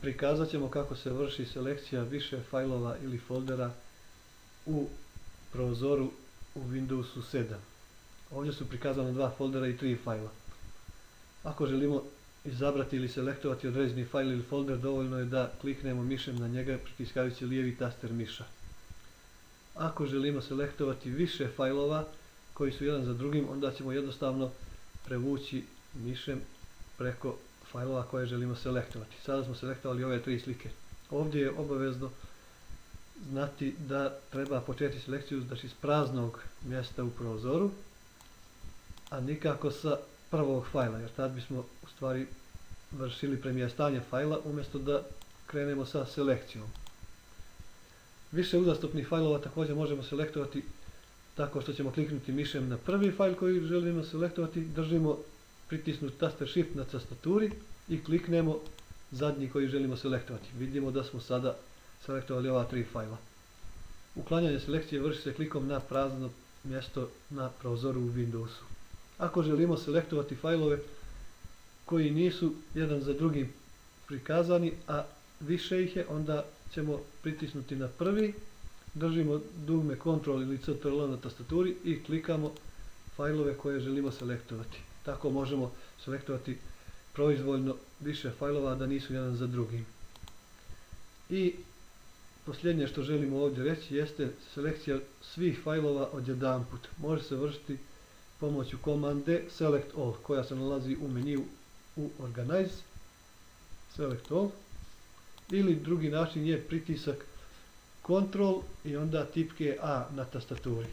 prikazat ćemo kako se vrši selekcija više fajlova ili foldera u prozoru u Windowsu 7. Ovdje su prikazane dva foldera i tri fajla. Ako želimo izabrati ili selektovati određeni fajl ili folder, dovoljno je da kliknemo mišem na njega pritiskajući lijevi taster miša. Ako želimo selektovati više fajlova koji su jedan za drugim, onda ćemo jednostavno prevući mišem preko fajlova koje želimo selektovati. Sada smo selektovali ove tri slike. Ovdje je obavezno znati da treba početi selekciju znači iz praznog mjesta u prozoru, a nikako sa prvog fajla, jer tad bismo u stvari vršili premjestanje fajla umjesto da krenemo sa selekcijom. Više uzastopnih fajlova također možemo selektovati tako što ćemo kliknuti mišem na prvi fajl koji želimo selektovati, držimo pritisnuti taster Shift na tastaturi i kliknemo zadnji koji želimo selektovati. Vidimo da smo sada selektovali ova tri fajla. Uklanjanje selekcije vrši se klikom na prazno mjesto na prozoru u Windowsu. Ako želimo selektovati fajlove koji nisu jedan za drugim prikazani, a više ih je, onda ćemo pritisnuti na prvi, držimo dugme Ctrl ili Ctrl na tastaturi i klikamo fajlove koje želimo selektovati. Tako možemo selektovati proizvoljno više fajlova da nisu jedan za drugim. I posljednje što želimo ovdje reći jeste selekcija svih fajlova odjedanput. Može se vršiti pomoću komande select all koja se nalazi u meniju u organize select all ili drugi način je pritisak Ctrl i onda tipke A na tastaturi.